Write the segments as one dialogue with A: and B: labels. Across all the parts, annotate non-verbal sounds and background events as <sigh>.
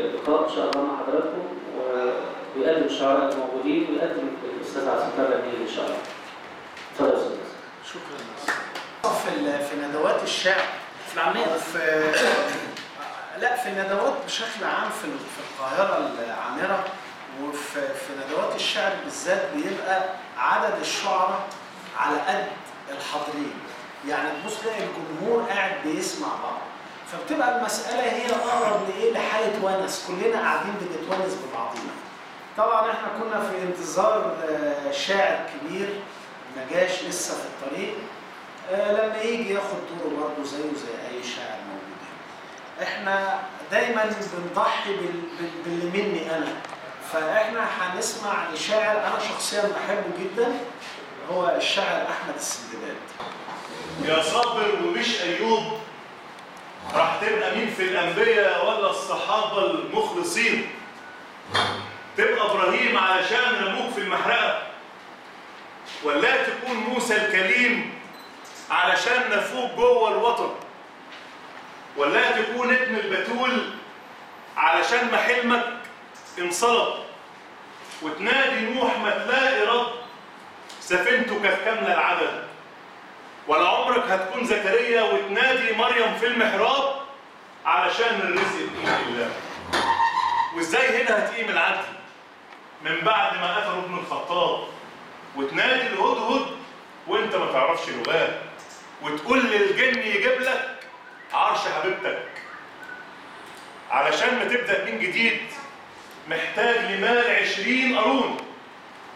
A: اللقاء إن شاء الله مع حضراتكم ويقدم الشعراء الموجودين ويقدم الأستاذ عبد الستار الامين إن شاء الله. اتفضل يا أستاذ.
B: شكرا. في في ندوات الشعر
A: في العاميه
B: وفي <coughs> لا في الندوات بشكل عام في في القاهرة العامرة وفي في ندوات الشعر بالذات بيبقى عدد الشعراء على قد الحاضرين. يعني تبص تلاقي الجمهور قاعد بيسمع بعض. فبتبقى المسألة هي أقرب لإيه؟ لحالة ونس كلنا قاعدين بنتونس ببعضينا. طبعا إحنا كنا في انتظار آه، شاعر كبير ما جاش لسه في الطريق. آه، لما يجي ياخد دوره برضه زيه زي أي شاعر موجود. إحنا دايما بنضحي بال- بال- باللي مني أنا. فإحنا هنسمع لشاعر أنا شخصيا بحبه جدا هو الشاعر أحمد السندباد.
C: يا صابر ومش أيوب. راح تبقى مين في الأنبياء ولا الصحابة المخلصين؟ تبقى إبراهيم علشان رموك في المحرقة. ولا تكون موسى الكليم علشان نفوق جوه الوطن. ولا تكون ابن البتول علشان ما حلمك انصلب. وتنادي نوح ما تلاقي رب سفينته كانت كاملة العدد. ولا عمرك هتكون زكريا وتنادي مريم في المحراب علشان الرزق بإيد الله. وازاي هنا هتقيم العدل؟ من بعد ما قتلوا ابن الخطاب وتنادي الهدهد وانت ما تعرفش لغات وتقول للجن يجيب لك عرش حبيبتك. علشان ما تبدأ من جديد محتاج لمال عشرين قارون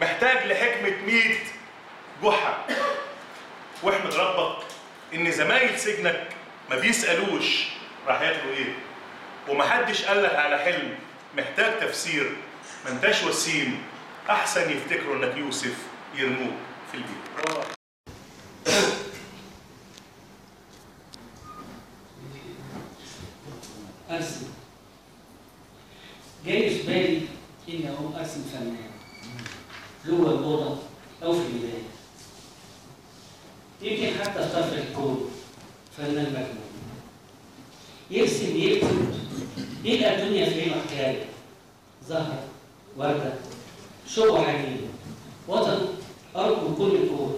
C: محتاج لحكمة ميت جحا. واحمد ربك إن زمايل سجنك ما بيسألوش راح ياكلوا إيه. ومحدش قال لك على حلم محتاج تفسير ما انتاش وسيم. أحسن يفتكروا إنك يوسف يرموك في البيت
D: ارسم جاي في بالي اني اقوم ارسم فنان جوه الاوضه أو في البدايه يمكن حتى طرف الكون فنان مجنون. يرسم يكتب. يلقى الدنيا في عينه حكاية. زهرة وردة شوق حنين وطن أرض كل الكون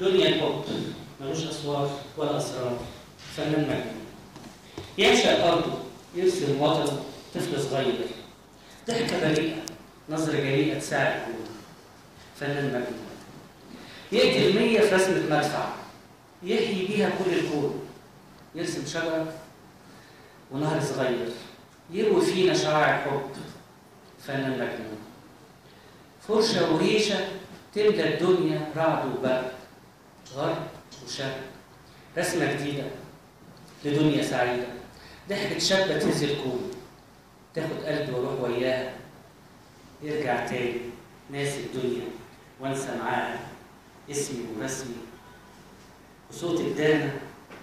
D: دنيا الحب. ملوش اسوار ولا أسرار. فنان مجنون. يعشق أرضه يرسم وطنه طفل صغير. ضحكة بريئة. نظرة جريئة تساعد الكون. فنان مجنون. يقتل مية في رسمة مدفع يحيي بيها كل الكون. يرسم شجرة ونهر صغير. يروي فينا شعاع الحب فنان مجنون. فرشة وريشة تملى الدنيا رعد وبرد غرب وشرق. رسمة جديدة لدنيا سعيدة. ضحكة شابة تهز الكون تاخد قلبي وأروح وياها يرجع تاني. ناسي الدنيا. وانسى معاها. اسمي ورسمي وصوت الدانا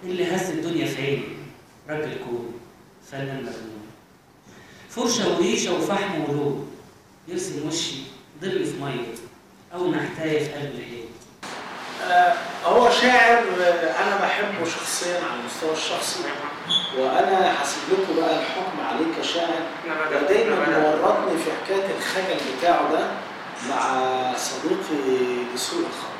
D: اللي هز الدنيا في عيني. راجل كون فنان مجنون. فرشة وريشة وفحم ولون. يرسم وشي ضل في مية أو نحتاية في قلب الحيط
B: آه، هو شاعر آه، أنا بحبه شخصيا على المستوى الشخصي. وأنا هسيب لكم بقى الحكم عليه كشاعر ودايما مورطني في حكاية الخجل بتاعه ده مع صديقي لسوء الخطاب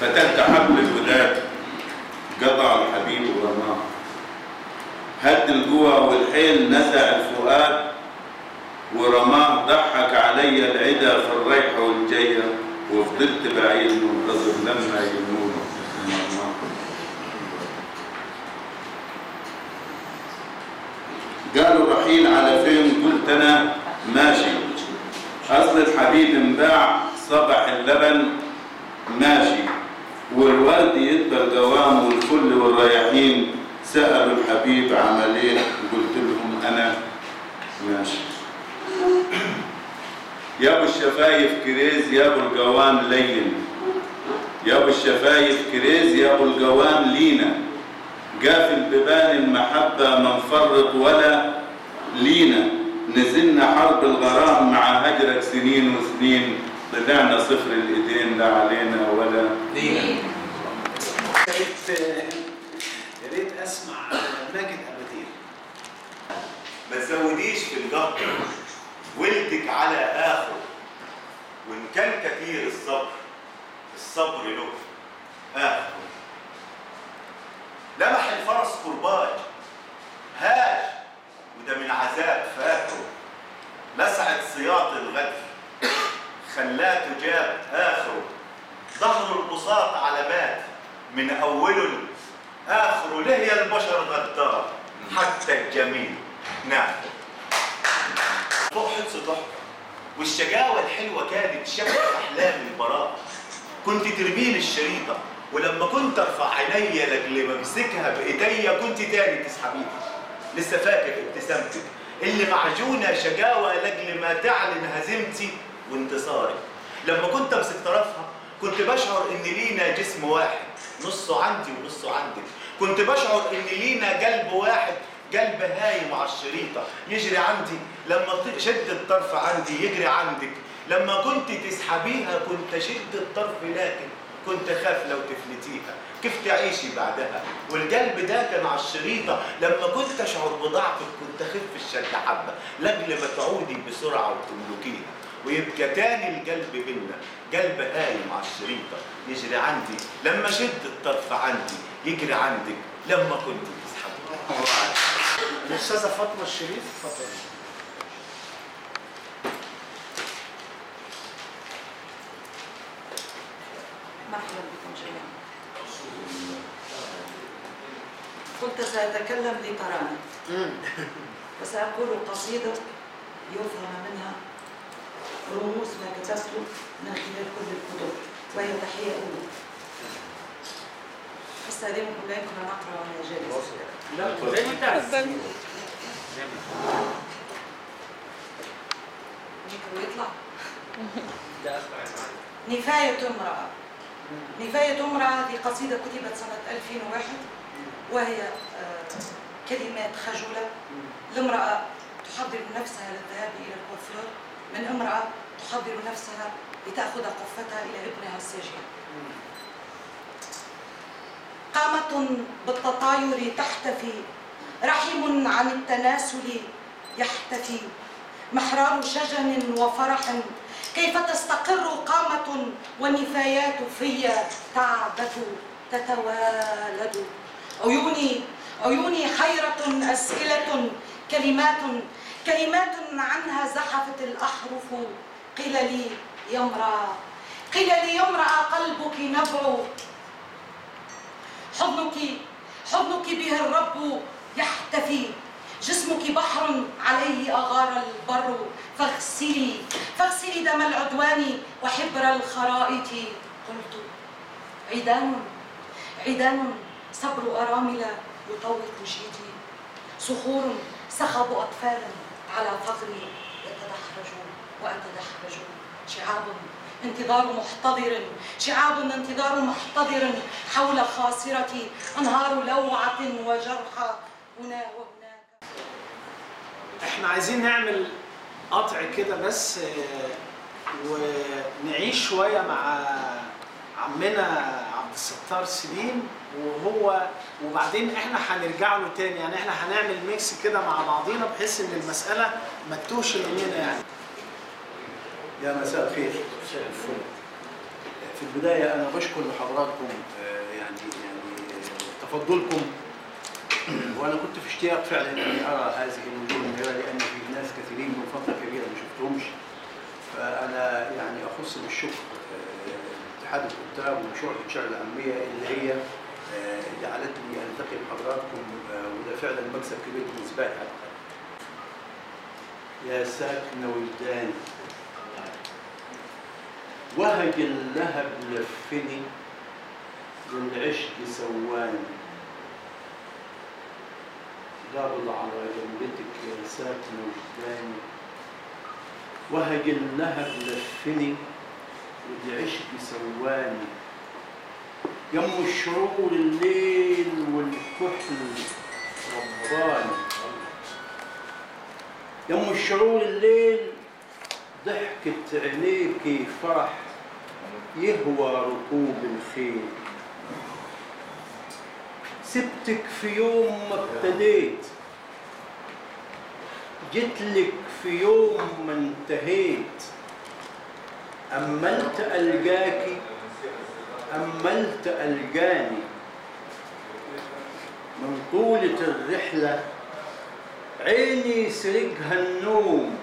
E: فتلت حبل الوداد قطع الحبيب ورماه هد القوى والحيل نزع الفؤاد ورماه ضحك علي العدا في الريحة والجية وفضلت بعيد منتظر لما يمون الرحيل على فين قلت أنا ماشي. أصل الحبيب انباع صبح اللبن ماشي. والورد يدبى القوام والفل والرياحين سألوا الحبيب عملين قلت لهم أنا ماشي. يا أبو الشفايف كريز يا أبو القوام لين يا أبو الشفايف كريز يا أبو القوام لينا. قافل ببان المحبة ما نفرط ولا لينا. نزلنا حرب الغرام مع هجرك سنين وسنين. طلعنا صفر الإيدين لا علينا ولا
B: يا ريت يا ريت أسمع ماجد أبديل.
F: ما تزوديش في الجهر ولدك على آخر. وإن كان كثير الصبر الصبر له والشجاوة الحلوة كانت شبه أحلام البراء كنت ترمين الشريطة ولما كنت أرفع عينيا لاجل ما امسكها بايديا كنت تاني تسحبيها لسه فاكر ابتسامتك اللي معجونة شجاوة لأجل ما تعلن هزيمتي وانتصاري. لما كنت أمسك طرفها كنت بشعر إن لينا جسم واحد نصه عندي ونصه عندك. كنت بشعر إن لينا قلب واحد قلب هايم على الشريطة. يجري عندي. لما شد الطرف عندي يجري عندك. لما كنت تسحبيها كنت أشد الطرف لكن كنت أخاف لو تفلتيها. كيف تعيشي بعدها؟ والقلب ده كان على الشريطة. لما كنت أشعر بضعفك كنت أخف الشد حبة. لاجل ما تعودي بسرعة وتملكيها. ويبقى تاني القلب بينا. قلب هايم على الشريطة. يجري عندي. لما شد الطرف عندي يجري عندك. لما كنت تسحبي
B: الأستاذة فاطمة الشريف اتفضل
G: مرحبا بكم جميعا. كنت سأتكلم لتراني وسأقول قصيدة يفهم منها رموز ما كتبته من خلال كل الكتب وهي تحية أولى. أستأذنكم لا يمكن أن أقرأ وأنا جالس نفاية امرأة. نفاية امرأة هذه قصيدة كتبت سنة 2001 وهي آه، كلمات خجولة. لامرأة تحضر نفسها للذهاب إلى الكوافير. من امرأة تحضر نفسها لتأخذ قفتها إلى ابنها السجين قامة بالتطاير تحتفي رحم عن التناسل يحتفي. محرار شجن وفرح كيف تستقر قامة والنفايات في تعبث تتوالد. عيوني عيوني حيرة أسئلة كلمات كلمات عنها زحفت الأحرف. قيل لي يا امرأة قيل لي يا امرأة قلبك نبع. حضنك حضنك به الرب يحتفي. جسمك بحر عليه أغار البر. فاغسلي فاغسلي دم العدوان وحبر الخرائط. قلت عيدان عيدان صبر أرامل يطوق جيدي. صخور سخب أطفال على فقري يتدحرج وأتدحرج شعاب. انتظار محتضر. شعاب انتظار محتضر حول خاصرتي أنهار لوعة وجرحى. هنا وهناك.
B: إحنا عايزين نعمل قطع كده بس آه، ونعيش شوية مع عمنا عبد الستار سليم وهو وبعدين إحنا هنرجع له تاني. يعني إحنا هنعمل mix كده مع بعضينا بحيث إن المسألة ما تتوهش مننا يعني.
H: يا مساء الخير. في البداية أنا بشكر لحضراتكم آه، يعني يعني آه، تفضلكم. <clears throat> وأنا كنت في اشتياق فعلا إني أرى هذه الوجوه المنيرة لأن في ناس كثيرين من فترة كبيرة ما شفتهمش. فأنا يعني أخص بالشكر آه، اتحاد الكتاب وشعبة شعر الأهمية اللي هي جعلتني ألتقي بحضراتكم وده فعلا مكسب كبير بالنسبة لي يا ساكن وجداني وهج اللهب لفني والعشق سواني. قابض على جنبتك يا ساكن وجداني وهج اللهب لفني والعشق سواني. يم الشرور الليل والكحل رباني يم الشرور الليل ضحكت عينيك فرح يهوى ركوب الخيل. سبتك في يوم ما ابتديت جيتلك في يوم ما انتهيت. أملت ألقاكي أملت ألقاني. من طولة الرحلة عيني سرقها النوم.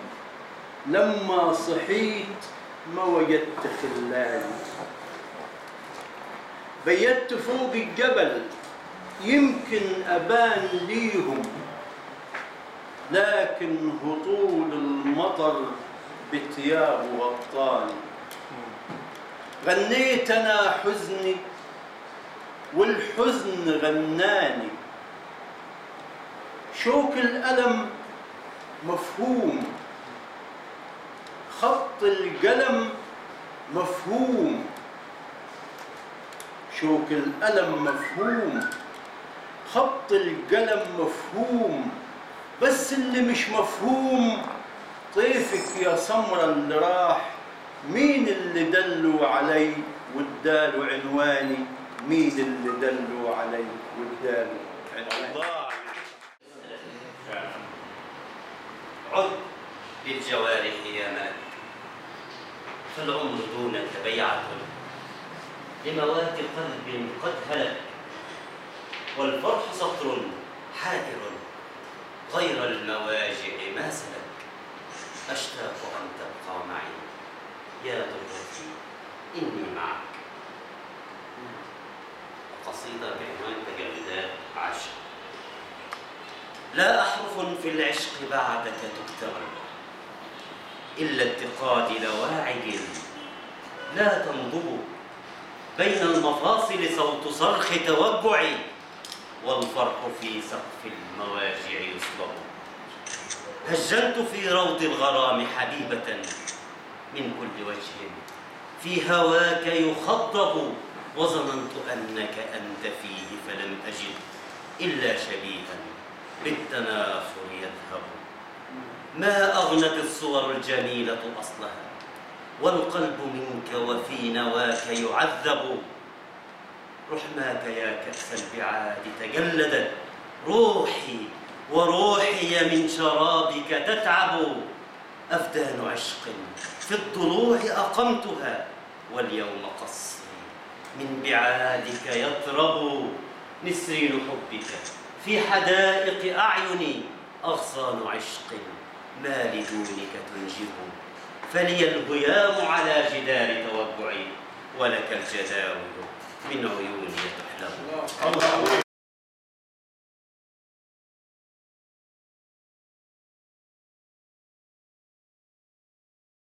H: لما صحيت ما وجدت خلاني بيت فوق الجبل يمكن أبان ليهم لكن هطول المطر بثياب غطاني غنيت أنا حزني والحزن غناني. شوك الألم مفهوم. خط القلم مفهوم. شوك الألم مفهوم. خط القلم مفهوم. بس اللي مش مفهوم طيفك يا سمرة اللي راح. مين اللي دلوا علي وادالوا عنواني؟ مين اللي دلوا علي وادالوا عنواني؟
I: عد بالجوارح يا مالك. فالعمر دونك بيعة لموات قلب قد هلك والفرح سطر حائر غير المواجع ما سلك. أشتاق أن تبقى معي يا ضرتي إني معك. قصيدة بعنوان تجلدات عشق لا أحرف في العشق بعدك تكتب إلا اتقاد لواعد لا تنضب بين المفاصل صوت صرخ توجع والفرح في سقف المواجع يصلب هجنت في روض الغرام حبيبة من كل وجه. في هواك يخضب وظننت أنك أنت فيه فلم أجد إلا شبيها بالتنافر يذهب. ما أغنت الصور الجميلة أصلها؟ والقلب منك وفي نواك يعذب. رحماك يا كأس البعاد تجلدت روحي وروحي من شرابك تتعب. أفدان عشق في الضلوع أقمتها واليوم قصري من بعادك يطرب نسرين حبك في حدائق أعيني. أغصان عشق ما لدونك تنجب. فلي الهيام على جدار توقعي ولك الجداول من عيوني تحلب.